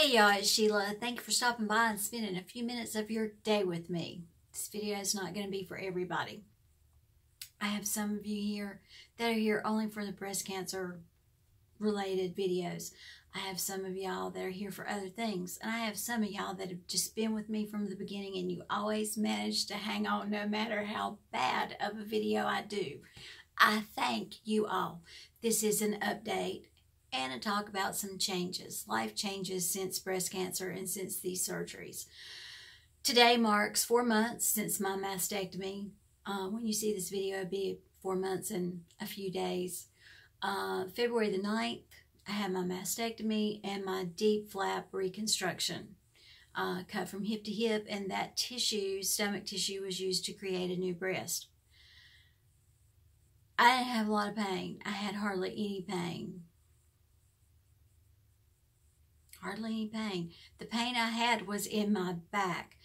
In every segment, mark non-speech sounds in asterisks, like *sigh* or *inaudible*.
Hey y'all, it's Sheila. Thank you for stopping by and spending a few minutes of your day with me. This video is not going to be for everybody. I have some of you here that are here only for the breast cancer related videos. I have some of y'all that are here for other things. And I have some of y'all that have just been with me from the beginning and you always manage to hang on no matter how bad of a video I do. I thank you all. This is an update and a talk about some changes, life changes since breast cancer and since these surgeries. Today marks four months since my mastectomy. Uh, when you see this video, it'll be four months and a few days. Uh, February the 9th, I had my mastectomy and my DIEP flap reconstruction. Uh, cut from hip to hip, and that tissue, stomach tissue, was used to create a new breast. I didn't have a lot of pain. I had hardly any pain hardly any pain. The pain I had was in my back.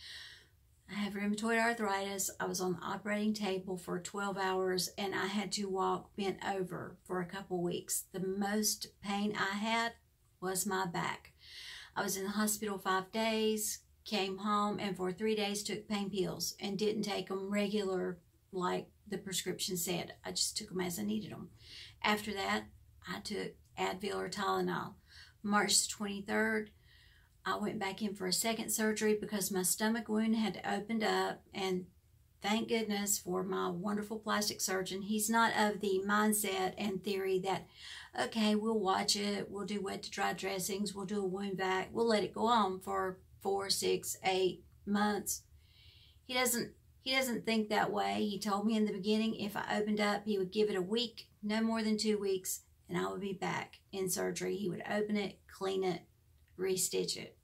I have rheumatoid arthritis. I was on the operating table for 12 hours and I had to walk bent over for a couple weeks. The most pain I had was my back. I was in the hospital five days, came home, and for three days took pain pills and didn't take them regular like the prescription said. I just took them as I needed them. After that, I took Advil or Tylenol. March 23rd, I went back in for a second surgery because my stomach wound had opened up and thank goodness for my wonderful plastic surgeon. He's not of the mindset and theory that, okay, we'll watch it, we'll do wet to dry dressings, we'll do a wound vac, we'll let it go on for four, six, eight months. He doesn't he doesn't think that way. He told me in the beginning if I opened up, he would give it a week, no more than two weeks, and I would be back in surgery. He would open it, clean it, restitch it.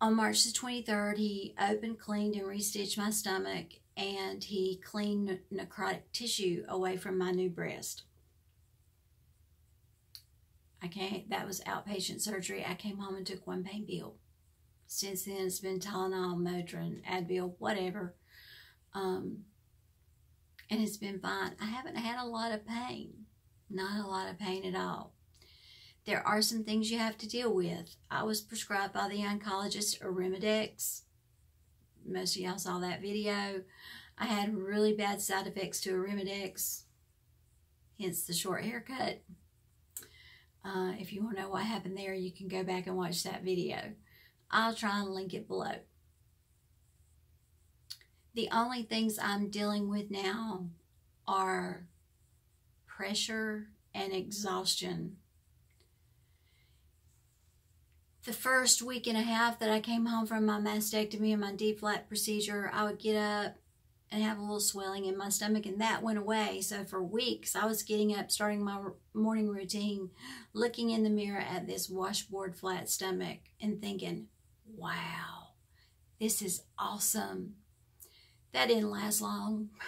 On March the 23rd, he opened, cleaned, and restitched my stomach, and he cleaned necrotic tissue away from my new breast. I can't, that was outpatient surgery. I came home and took one pain pill. Since then, it's been Tylenol, Motrin, Advil, whatever. Um, and it's been fine. I haven't had a lot of pain. Not a lot of pain at all. There are some things you have to deal with. I was prescribed by the oncologist Arimidex. Most of y'all saw that video. I had really bad side effects to Arimidex, hence the short haircut. Uh, if you want to know what happened there, you can go back and watch that video. I'll try and link it below. The only things I'm dealing with now are pressure and exhaustion. The first week and a half that I came home from my mastectomy and my DIEP flap procedure, I would get up and have a little swelling in my stomach, and that went away. So for weeks, I was getting up, starting my morning routine, looking in the mirror at this washboard flat stomach and thinking, wow, this is awesome. That didn't last long. *laughs*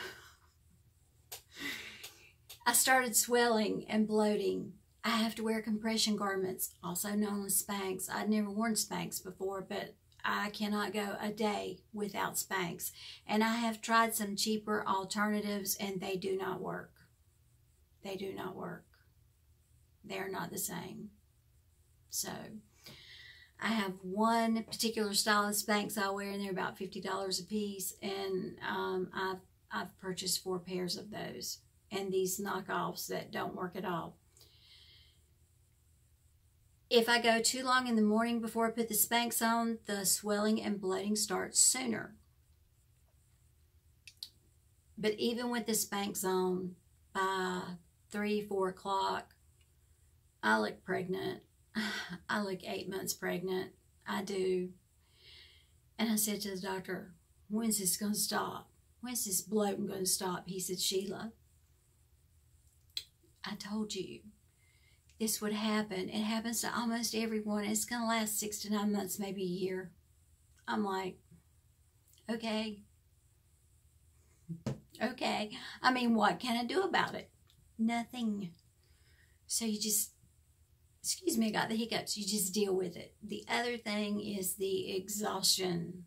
I started swelling and bloating. I have to wear compression garments, also known as Spanx. I'd never worn Spanx before, but I cannot go a day without Spanx. And I have tried some cheaper alternatives and they do not work. They do not work. They're not the same. So I have one particular style of Spanx I wear and they're about $50 a piece. And um, I've, I've purchased four pairs of those and these knockoffs that don't work at all. If I go too long in the morning before I put the Spanx on, the swelling and bloating starts sooner. But even with the Spanx on, by 3, 4 o'clock, I look pregnant. *sighs* I look eight months pregnant. I do. And I said to the doctor, when's this going to stop? When's this bloating going to stop? He said, Sheila, I told you this would happen. It happens to almost everyone. It's going to last six to nine months, maybe a year. I'm like, okay. Okay. I mean, what can I do about it? Nothing. So you just, excuse me, I got the hiccups. You just deal with it. The other thing is the exhaustion.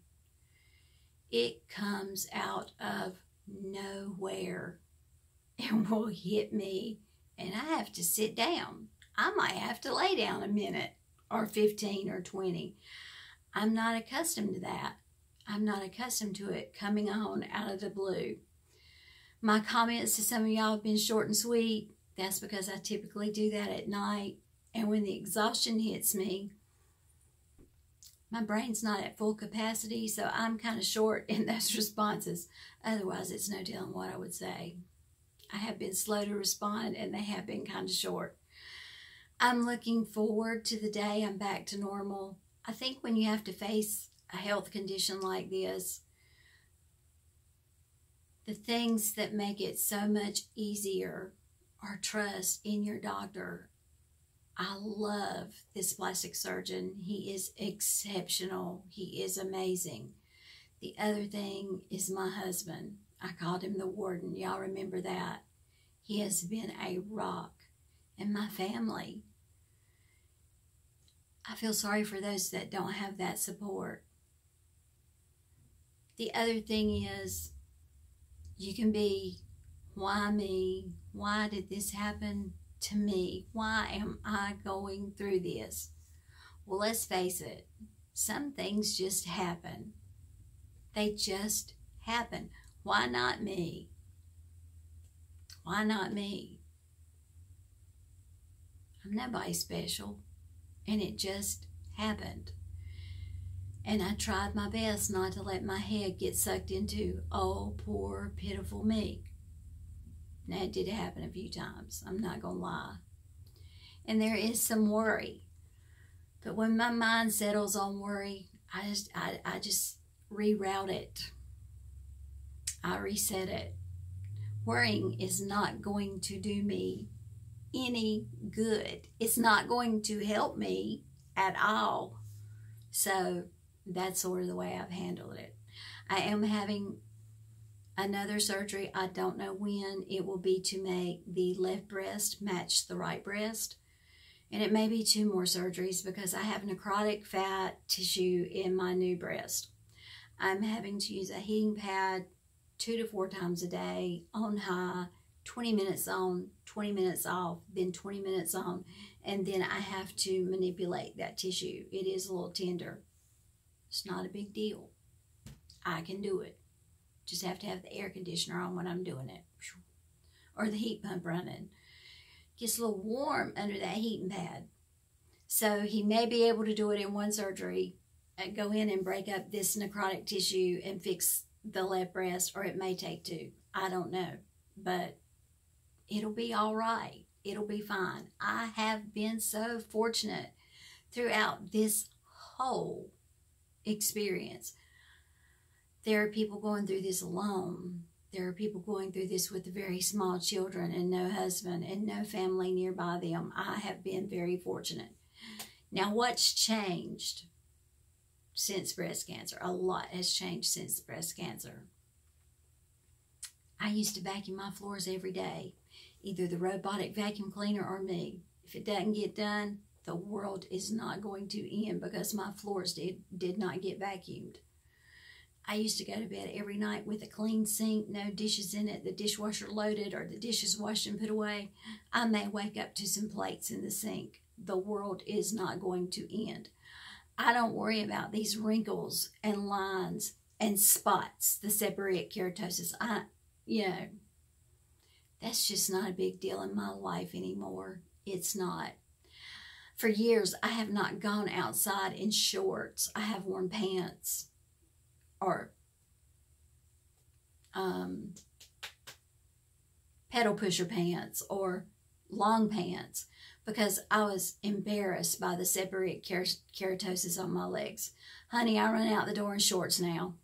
It comes out of nowhere *laughs* and will hit me and I have to sit down. I might have to lay down a minute or 15 or 20. I'm not accustomed to that. I'm not accustomed to it coming on out of the blue. My comments to some of y'all have been short and sweet. That's because I typically do that at night. And when the exhaustion hits me, my brain's not at full capacity, so I'm kind of short in *laughs* those responses. Otherwise, it's no telling what I would say. I have been slow to respond, and they have been kind of short. I'm looking forward to the day I'm back to normal. I think when you have to face a health condition like this, the things that make it so much easier are trust in your doctor. I love this plastic surgeon. He is exceptional. He is amazing. The other thing is my husband. I called him the warden. Y'all remember that? He has been a rock. in my family. I feel sorry for those that don't have that support. The other thing is, you can be, why me? Why did this happen to me? Why am I going through this? Well, let's face it, some things just happen. They just happen. Why not me? Why not me? I'm nobody special, and it just happened. And I tried my best not to let my head get sucked into, oh, poor, pitiful me. Now, it did happen a few times. I'm not going to lie. And there is some worry. But when my mind settles on worry, I just, I, I just reroute it. I reset it. Worrying is not going to do me any good. It's not going to help me at all. So that's sort of the way I've handled it. I am having another surgery. I don't know when. It will be to make the left breast match the right breast. And it may be two more surgeries because I have necrotic fat tissue in my new breast. I'm having to use a heating pad two to four times a day on high, 20 minutes on, 20 minutes off, then 20 minutes on, and then I have to manipulate that tissue. It is a little tender. It's not a big deal. I can do it. Just have to have the air conditioner on when I'm doing it. Or the heat pump running. Gets a little warm under that heating pad. So he may be able to do it in one surgery, uh, go in and break up this necrotic tissue and fix the left breast, or it may take two. I don't know. But it'll be all right. It'll be fine. I have been so fortunate throughout this whole experience. There are people going through this alone. There are people going through this with very small children and no husband and no family nearby them. I have been very fortunate. Now, what's changed since breast cancer? A lot has changed since breast cancer. I used to vacuum my floors every day, either the robotic vacuum cleaner or me. If it doesn't get done, the world is not going to end because my floors did, did not get vacuumed. I used to go to bed every night with a clean sink, no dishes in it, the dishwasher loaded, or the dishes washed and put away. I may wake up to some plates in the sink. The world is not going to end. I don't worry about these wrinkles and lines and spots, the seborrheic keratosis. I, you know, that's just not a big deal in my life anymore. It's not. For years, I have not gone outside in shorts. I have worn pants or um, pedal pusher pants or long pants because I was embarrassed by the seborrheic keratosis on my legs. Honey, I run out the door in shorts now.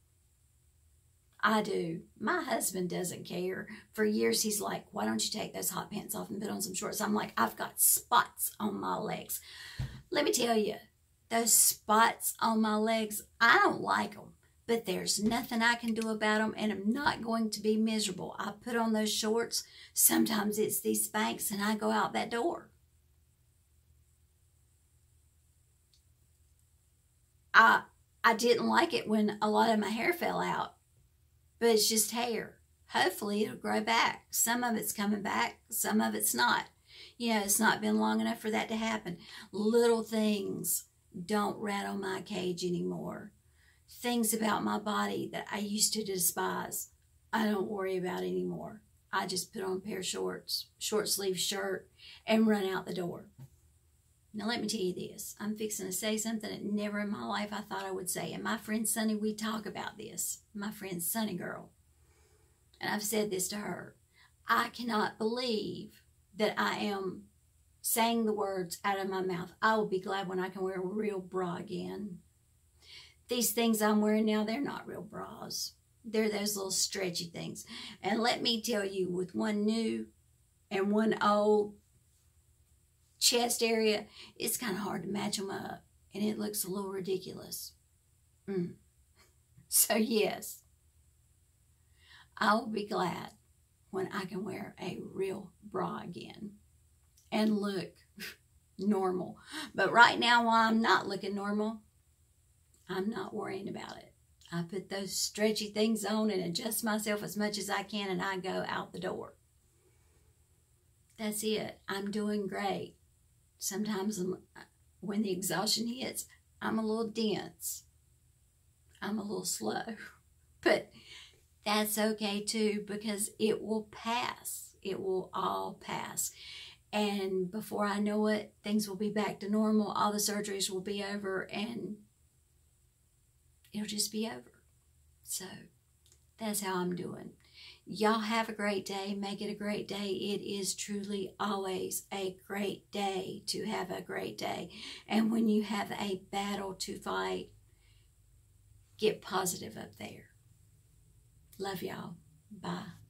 I do. My husband doesn't care. For years, he's like, why don't you take those hot pants off and put on some shorts? I'm like, I've got spots on my legs. Let me tell you, those spots on my legs, I don't like them, but there's nothing I can do about them, and I'm not going to be miserable. I put on those shorts. Sometimes it's these Spanx, and I go out that door. I I didn't like it when a lot of my hair fell out but it's just hair. Hopefully it'll grow back. Some of it's coming back, some of it's not. You know, it's not been long enough for that to happen. Little things don't rattle my cage anymore. Things about my body that I used to despise, I don't worry about anymore. I just put on a pair of shorts, short sleeve shirt, and run out the door. Now, let me tell you this. I'm fixing to say something that never in my life I thought I would say. And my friend Sunny, we talk about this. My friend Sunny Girl. And I've said this to her. I cannot believe that I am saying the words out of my mouth. I will be glad when I can wear a real bra again. These things I'm wearing now, they're not real bras. They're those little stretchy things. And let me tell you, with one new and one old chest area, it's kind of hard to match them up. And it looks a little ridiculous. Mm. *laughs* So, yes, I'll be glad when I can wear a real bra again and look *laughs* normal. But right now, while I'm not looking normal, I'm not worrying about it. I put those stretchy things on and adjust myself as much as I can, and I go out the door. That's it. I'm doing great. Sometimes when the exhaustion hits, I'm a little dense. I'm a little slow. *laughs* But that's okay too because it will pass. It will all pass. And before I know it, things will be back to normal. All the surgeries will be over and it'll just be over. So that's how I'm doing. Y'all have a great day. Make it a great day. It is truly always a great day to have a great day. And when you have a battle to fight, get positive up there. Love y'all. Bye.